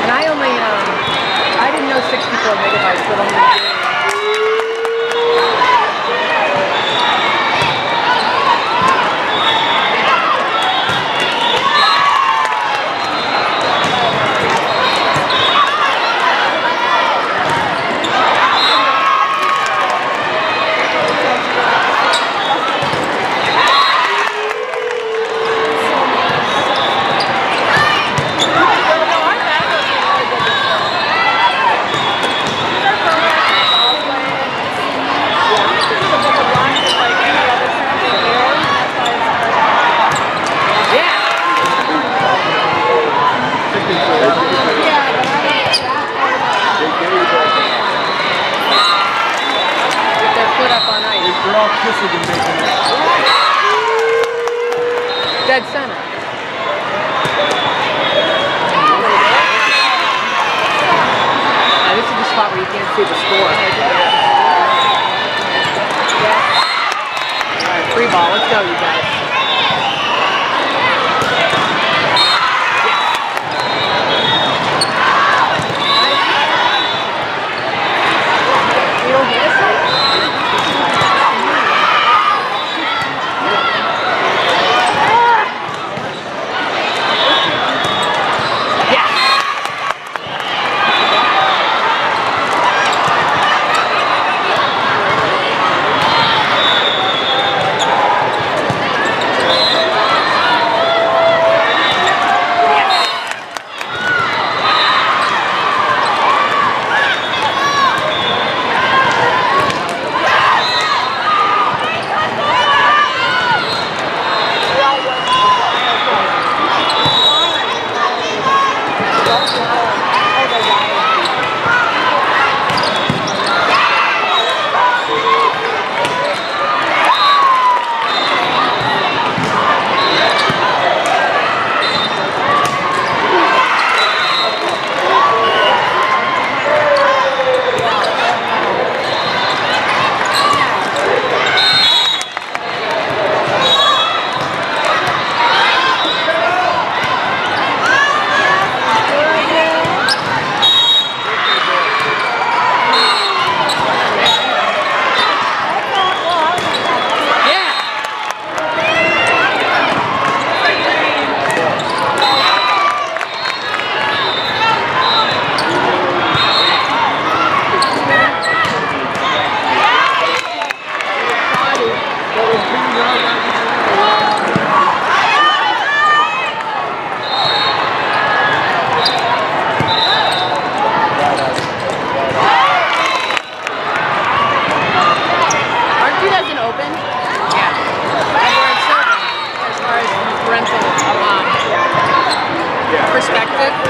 And I only, um, I didn't know 64 megabytes would only dead center. This is the spot where you can't see the score. All right, free ball. Let's go, you guys. Thank you.